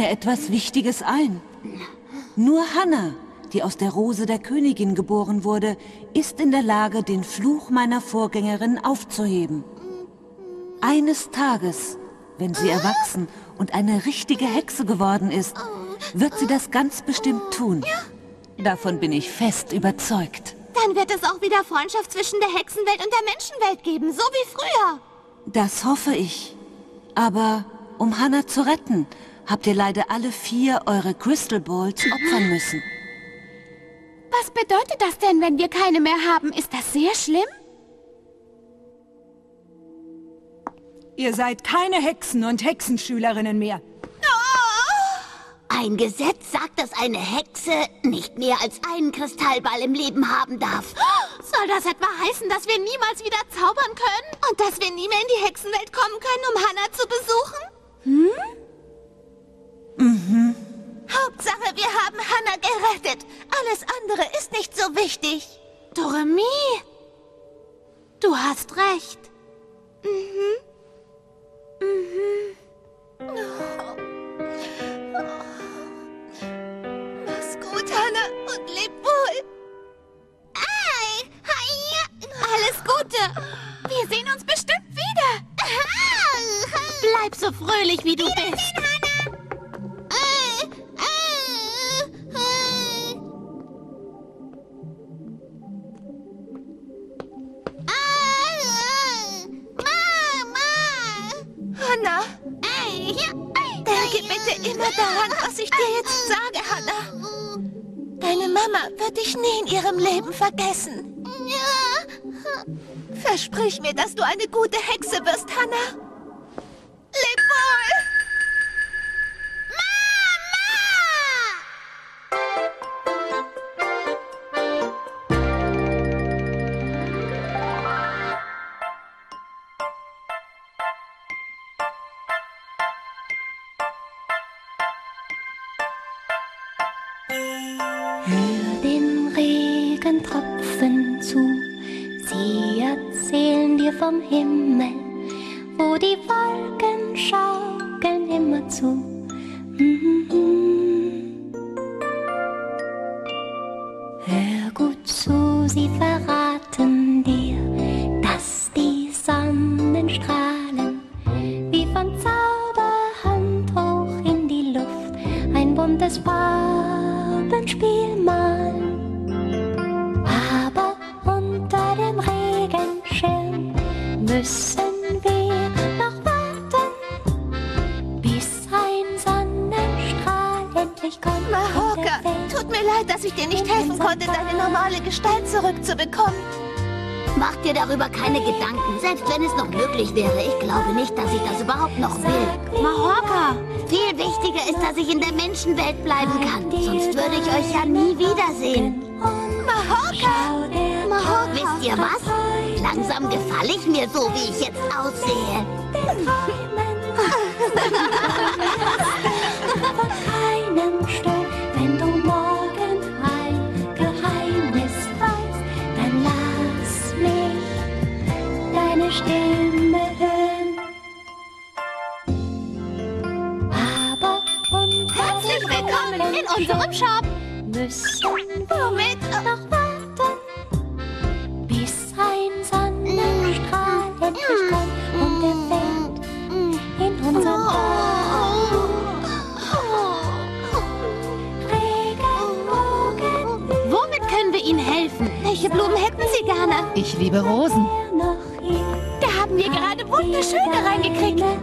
mir etwas Wichtiges ein. Nur Hannah, die aus der Rose der Königin geboren wurde, ist in der Lage, den Fluch meiner Vorgängerin aufzuheben. Eines Tages, wenn sie erwachsen und eine richtige Hexe geworden ist, wird sie das ganz bestimmt tun. Davon bin ich fest überzeugt. Dann wird es auch wieder Freundschaft zwischen der Hexenwelt und der Menschenwelt geben, so wie früher. Das hoffe ich. Aber um Hannah zu retten, habt ihr leider alle vier eure Crystal Balls opfern müssen. Was bedeutet das denn, wenn wir keine mehr haben? Ist das sehr schlimm? Ihr seid keine Hexen und Hexenschülerinnen mehr. Ein Gesetz sagt, dass eine Hexe nicht mehr als einen Kristallball im Leben haben darf. Soll das etwa heißen, dass wir niemals wieder zaubern können? Und dass wir nie mehr in die Hexenwelt kommen können, um Hannah zu besuchen? Hm? Wir haben Hannah gerettet. Alles andere ist nicht so wichtig. Doremi, du hast recht. Mhm. Mhm. Oh. Mach's gut, Hannah, und leb wohl. Ei, hi, alles Gute. Wir sehen uns bestimmt wieder. Bleib so fröhlich, wie du bist. Hannah, denke bitte immer daran, was ich dir jetzt sage, Hannah. Deine Mama wird dich nie in ihrem Leben vergessen. Versprich mir, dass du eine gute Hexe wirst, Hannah. Leb wohl! Hör den Regentropfen zu, sie erzählen dir vom Himmel, wo die Wolken schaukeln immer zu. Mhm. Hör gut zu, sie verraten dir, dass die Sonnenstrahlen wie von Zauberhand hoch in die Luft ein buntes Farbenspiel malen. Aber unter dem Regenschirm müssen wir noch warten, bis ein Sonnenstrahl endlich kommt. Mahoka, tut mir leid, dass ich dir nicht helfen konnte, deine normale Gestalt zurückzubekommen. Mach dir darüber keine Gedanken. Selbst wenn es noch möglich wäre, ich glaube nicht, dass ich das überhaupt noch will. Mahorka, viel wichtiger ist, dass ich in der Menschenwelt bleiben kann. Sonst würde ich euch ja nie wiedersehen. Mahoka! Mahoka! Wisst ihr was? Langsam gefalle ich mir so, wie ich jetzt aussehe. von keinem stört. Wenn du morgen ein Geheimnis weißt, dann lass mich deine Stimme hören. In unserem Shop. müssen Womit? noch warten, bis ein Sonnenstrahl endlich kommt und der fällt in unser Dorf. Regenbogen Womit können wir Ihnen helfen? Welche Blumen hätten Sie gerne? Ich liebe Rosen. Da haben wir gerade wunderschöne reingekriegt. Eine